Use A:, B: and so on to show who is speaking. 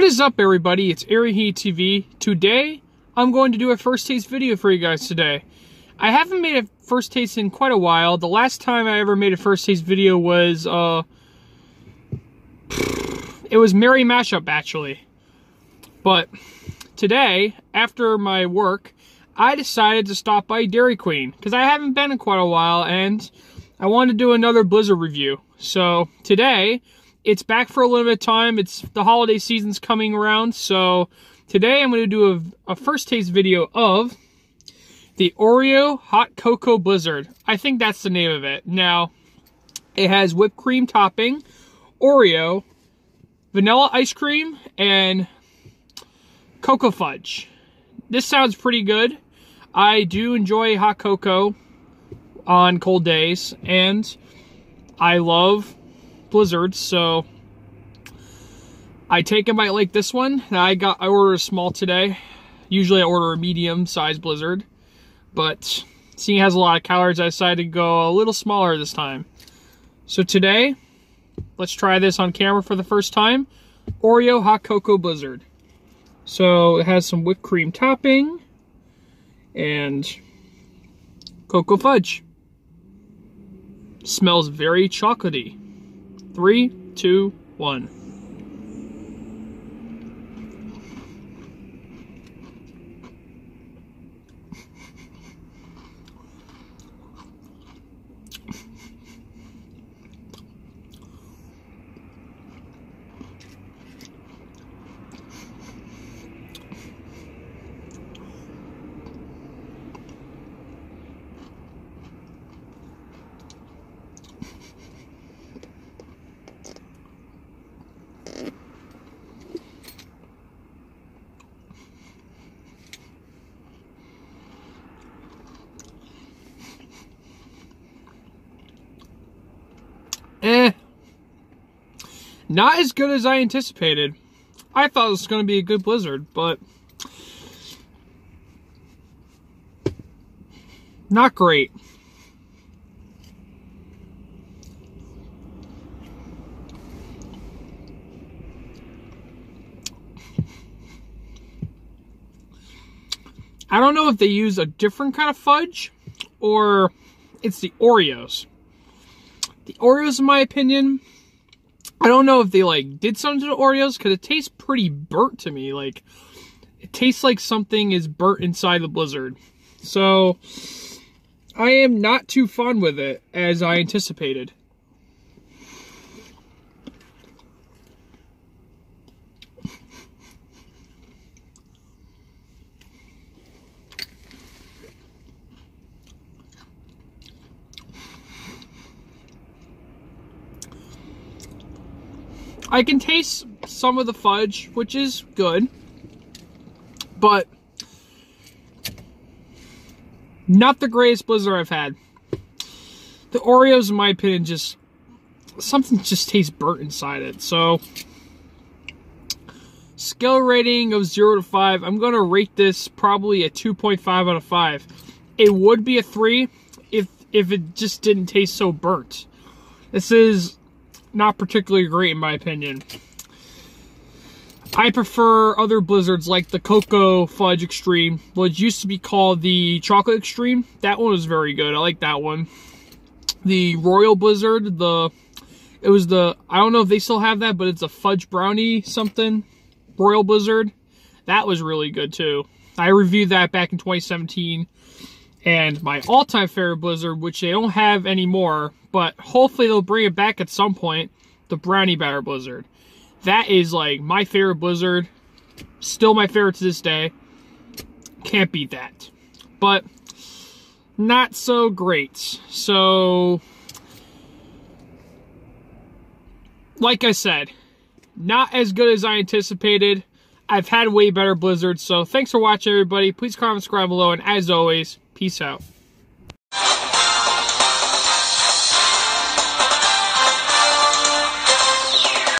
A: What is up everybody, it's Avery Heaney TV. Today, I'm going to do a first taste video for you guys today. I haven't made a first taste in quite a while. The last time I ever made a first taste video was, uh, it was Merry Mashup actually. But today, after my work, I decided to stop by Dairy Queen because I haven't been in quite a while and I wanted to do another Blizzard review. So today, it's back for a limited time. It's the holiday season's coming around. So today I'm going to do a, a first taste video of the Oreo Hot Cocoa Blizzard. I think that's the name of it. Now, it has whipped cream topping, Oreo, vanilla ice cream, and cocoa fudge. This sounds pretty good. I do enjoy hot cocoa on cold days, and I love blizzards, so I take a bite like this one. I got I ordered a small today. Usually I order a medium sized blizzard, but seeing it has a lot of calories, I decided to go a little smaller this time. So today, let's try this on camera for the first time. Oreo Hot Cocoa Blizzard. So it has some whipped cream topping and cocoa fudge. Smells very chocolatey. Three, two, one. Not as good as I anticipated. I thought it was going to be a good blizzard, but not great. I don't know if they use a different kind of fudge or it's the Oreos. The Oreos, in my opinion, I don't know if they like did something to the Oreos because it tastes pretty burnt to me. Like it tastes like something is burnt inside the Blizzard. So I am not too fun with it as I anticipated. I can taste some of the fudge, which is good, but not the greatest blizzard I've had. The Oreos, in my opinion, just something just tastes burnt inside it. So, scale rating of 0 to 5, I'm going to rate this probably a 2.5 out of 5. It would be a 3 if if it just didn't taste so burnt. This is not particularly great in my opinion. I prefer other blizzards like the Cocoa Fudge Extreme, which used to be called the Chocolate Extreme. That one was very good. I like that one. The Royal Blizzard, the it was the I don't know if they still have that, but it's a fudge brownie something. Royal Blizzard. That was really good too. I reviewed that back in 2017. And my all-time favorite Blizzard, which they don't have anymore, but hopefully they'll bring it back at some point, the Brownie Batter Blizzard. That is like my favorite Blizzard. Still my favorite to this day. Can't beat that. But not so great. So, like I said, not as good as I anticipated. I've had way better blizzards. So thanks for watching, everybody. Please comment, subscribe below. And as always, peace out.